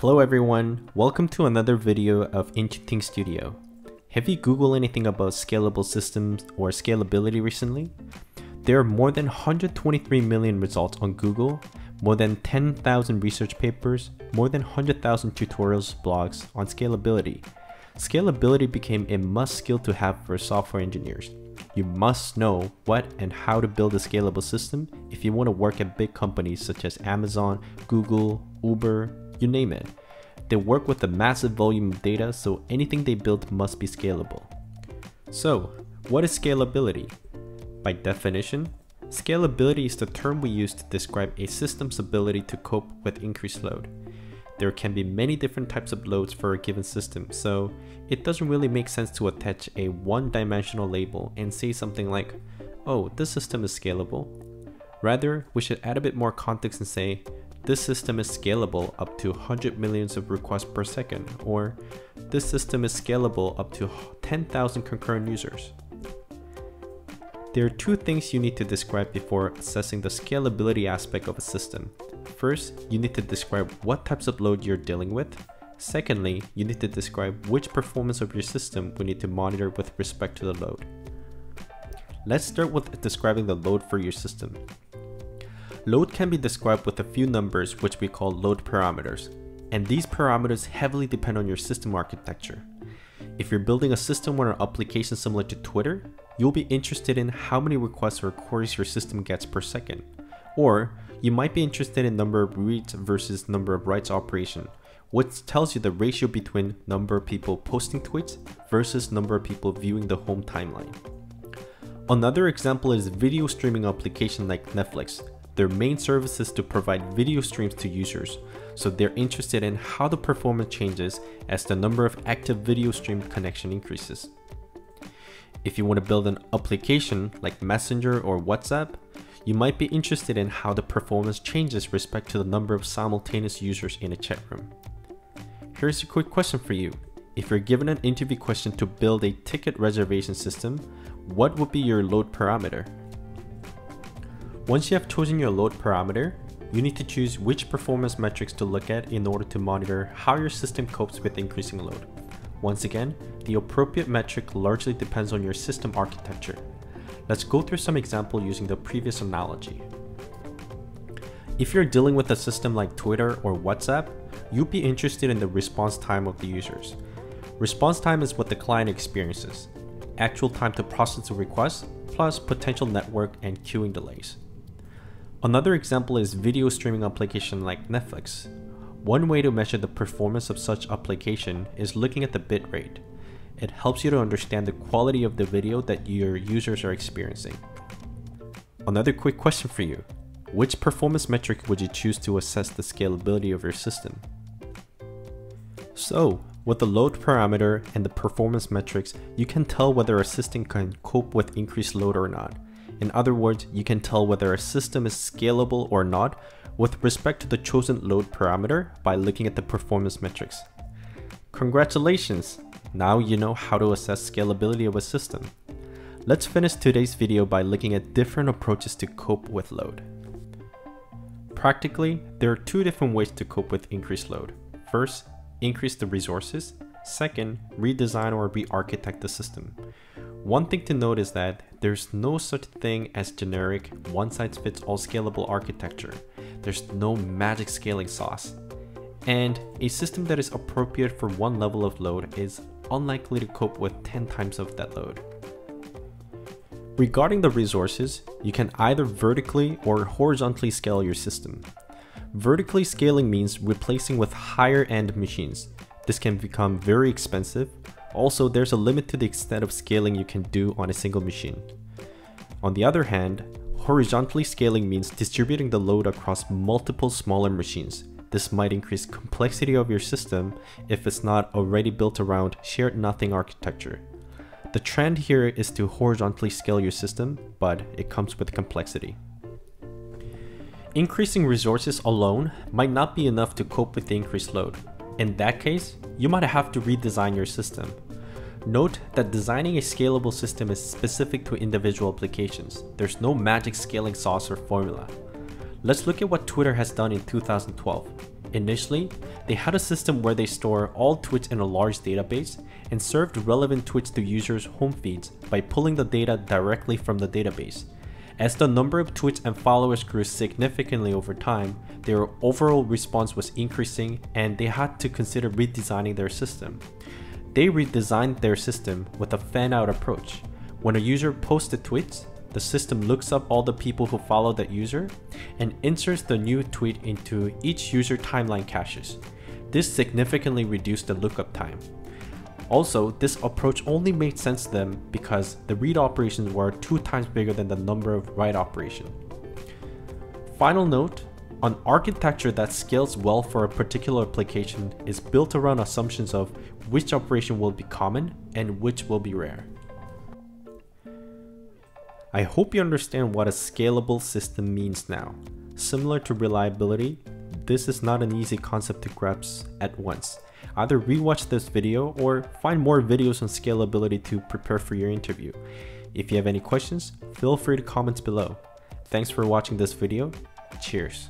Hello everyone, welcome to another video of Intuting Studio. Have you googled anything about scalable systems or scalability recently? There are more than 123 million results on Google, more than 10,000 research papers, more than 100,000 tutorials blogs on scalability. Scalability became a must skill to have for software engineers. You must know what and how to build a scalable system if you want to work at big companies such as Amazon, Google, Uber, you name it. They work with a massive volume of data, so anything they build must be scalable. So, what is scalability? By definition, scalability is the term we use to describe a system's ability to cope with increased load. There can be many different types of loads for a given system, so it doesn't really make sense to attach a one-dimensional label and say something like, oh, this system is scalable. Rather, we should add a bit more context and say, this system is scalable up to 100 millions of requests per second, or this system is scalable up to 10,000 concurrent users. There are two things you need to describe before assessing the scalability aspect of a system. First, you need to describe what types of load you're dealing with. Secondly, you need to describe which performance of your system we need to monitor with respect to the load. Let's start with describing the load for your system. Load can be described with a few numbers which we call load parameters, and these parameters heavily depend on your system architecture. If you're building a system or an application similar to Twitter, you'll be interested in how many requests or queries your system gets per second. Or you might be interested in number of reads versus number of writes operation, which tells you the ratio between number of people posting tweets versus number of people viewing the home timeline. Another example is video streaming application like Netflix, their main service is to provide video streams to users, so they're interested in how the performance changes as the number of active video stream connection increases. If you want to build an application like Messenger or WhatsApp, you might be interested in how the performance changes respect to the number of simultaneous users in a chat room. Here's a quick question for you. If you're given an interview question to build a ticket reservation system, what would be your load parameter? Once you have chosen your load parameter, you need to choose which performance metrics to look at in order to monitor how your system copes with increasing load. Once again, the appropriate metric largely depends on your system architecture. Let's go through some example using the previous analogy. If you're dealing with a system like Twitter or WhatsApp, you'll be interested in the response time of the users. Response time is what the client experiences, actual time to process a request, plus potential network and queuing delays. Another example is video streaming application like Netflix. One way to measure the performance of such application is looking at the bitrate. It helps you to understand the quality of the video that your users are experiencing. Another quick question for you. Which performance metric would you choose to assess the scalability of your system? So, with the load parameter and the performance metrics, you can tell whether a system can cope with increased load or not. In other words, you can tell whether a system is scalable or not with respect to the chosen load parameter by looking at the performance metrics. Congratulations! Now you know how to assess scalability of a system. Let's finish today's video by looking at different approaches to cope with load. Practically, there are two different ways to cope with increased load. First, increase the resources. Second, redesign or re-architect the system. One thing to note is that there's no such thing as generic one-size-fits-all scalable architecture. There's no magic scaling sauce. And a system that is appropriate for one level of load is unlikely to cope with 10 times of that load. Regarding the resources, you can either vertically or horizontally scale your system. Vertically scaling means replacing with higher end machines. This can become very expensive, also, there's a limit to the extent of scaling you can do on a single machine. On the other hand, horizontally scaling means distributing the load across multiple smaller machines. This might increase complexity of your system if it's not already built around shared nothing architecture. The trend here is to horizontally scale your system, but it comes with complexity. Increasing resources alone might not be enough to cope with the increased load. In that case, you might have to redesign your system. Note that designing a scalable system is specific to individual applications. There's no magic scaling sauce or formula. Let's look at what Twitter has done in 2012. Initially, they had a system where they store all tweets in a large database and served relevant tweets to users' home feeds by pulling the data directly from the database. As the number of tweets and followers grew significantly over time, their overall response was increasing and they had to consider redesigning their system. They redesigned their system with a fan out approach. When a user posts a tweet, the system looks up all the people who follow that user and inserts the new tweet into each user timeline caches. This significantly reduced the lookup time. Also, this approach only made sense to them because the read operations were two times bigger than the number of write operation. Final note, an architecture that scales well for a particular application is built around assumptions of which operation will be common and which will be rare. I hope you understand what a scalable system means now. Similar to reliability, this is not an easy concept to grasp at once. Either rewatch this video or find more videos on scalability to prepare for your interview. If you have any questions, feel free to comment below. Thanks for watching this video. Cheers.